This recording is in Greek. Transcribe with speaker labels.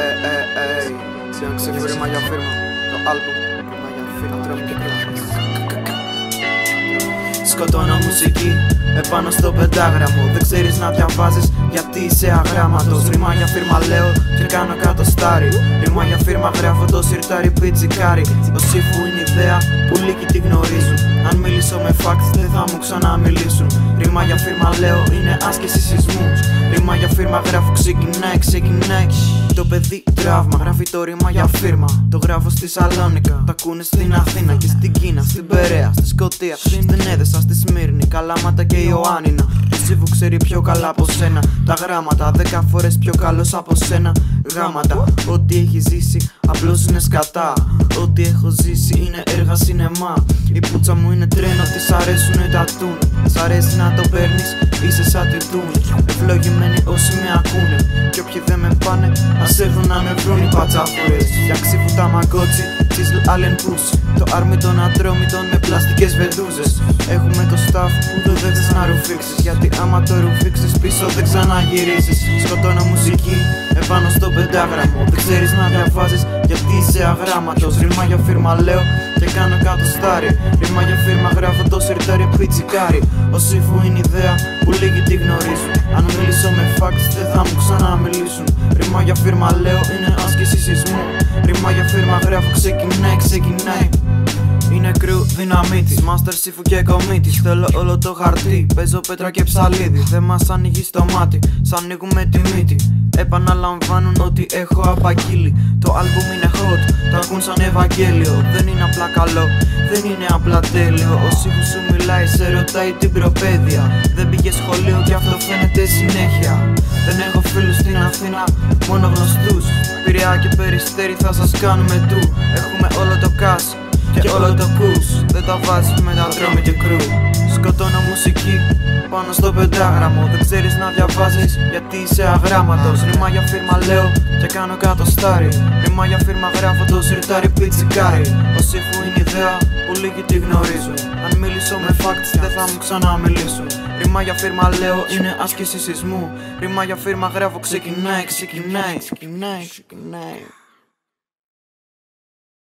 Speaker 1: ε, ε, ε, Σιάνξε φίρμα για φίρμα. Το άλμπουμ Φίρμα για φίρμα Τρώμε και Σκοτώνω μουσική επάνω στο πεντάγραμμο. Δεν ξέρεις να διαβάζεις γιατί είσαι αγράμματος. Ρήμα για φίρμα λέω και κάνω κάτω στάρι. Ρήμα για φίρμα γράφω το σιρτάρι πιτσικάρι. Το σύφου είναι ιδέα που λίγοι τη γνωρίζουν Αν μιλήσω με facts δεν θα μου ξαναμιλήσουν Ρήμα για φίρμα λέω είναι άσκηση σεισμούς Ρήμα για φίρμα γράφω ξεκινάει, ξεκινάει το παιδί τραύμα γράφει το ρήμα για φίρμα. Το γράφω στη Σαλόνικα. Τα ακούνε στην Αθήνα και στην Κίνα, στην Περαία, στη Σκωτία, στην Έδεσα, στη Σμύρνη, Καλάματα και Ιωάννινα. Ο Σύβου ξέρει πιο καλά από σένα. Τα γράμματα, δέκα φορές πιο καλός από σένα. Γάματα, ό,τι έχει ζήσει απλώς είναι σκατά. Ό,τι έχω ζήσει είναι έργα σινεμά. Η πουτσα μου είναι τρένο, τη αρέσουνε τα τούν. Σ' αρέσει να το παίρνεις, είσαι σαν τη τούν. Ευλογημένοι όσοι με ακούνε. Και όποιοι δεν με πάνε, ας έρθουν να με βρουν οι πατσάφουρε. Για ξύφου τα μαγκότσι, τη Allen Puss. Το άρμη των ατρόμητων με πλαστικές βεντούζες. Έχουμε το staff που το δεν να ρουφήξεις. Γιατί άμα το ρουφήξεις πίσω δεν ξαναγυρίζεις. Σκοτώνω μουσική επάνω στο πεντάγραμμο. Δεν ξέρεις να διαβάζεις γιατί είσαι αγράμματος. Ρήμα για φίρμα λέω και κάνω κάτω στάρι. Ρήμα για φίρμα γράφω το σιρτάρι πιτσικάρι. Ο σύφου είναι ιδέα που λίγοι τη γνωρίζουν. Αν μιλήσω με facts δεν θα μου ξαναμιλήσουν. Ρήμα για φίρμα λέω είναι άσκηση σεισμού. Ρήμα για φίρμα γράφω ξεκινάει, ξεκινάει. Είναι κρυού δυναμίτη, master σύφου και κομίτης. Θέλω όλο το χαρτί, παίζω πέτρα και ψαλίδι. Δεν μας ανοίγει το μάτι, σαν ανοίγουμε τη μύτη. Επαναλαμβάνουν ότι έχω απαγγείλει. Το album είναι hot, το ακούν σαν Ευαγγέλιο. Δεν είναι απλά καλό, δεν είναι απλά τέλειο. Ο σύφου σου μιλάει, σε ρωτάει την προπαίδεια. Δεν πήγε σχολείο και αυτό φαίνεται συνέχεια. Δεν έχω φίλους στην Αθήνα, μόνο γνωστούς. Πειραιά και περιστέρι θα σας κάνουμε του. Έχουμε όλο το cash και όλο το κούς Δεν τα βάζεις με τα δρόμοι και κρού Σκοτώνω μουσική πάνω στο πεντάγραμμο. Δεν ξέρεις να διαβάζεις γιατί είσαι αγράμματος. Ρήμα για φίρμα λέω και κάνω κάτω στάρι. Ρήμα για φίρμα γράφω το σιρτάρι πιτσικάρι Ο σύφου είναι ιδέα που λίγοι τη γνωρίζουν. Αν μιλήσω με facts δεν θα μου ξαναμιλήσουν. Ρήμα για φίρμα λέω είναι άσκηση σεισμού. Ρήμα για φίρμα γράφω ξεκινάει, ξεκινάει, ξεκινάει, ξεκινάει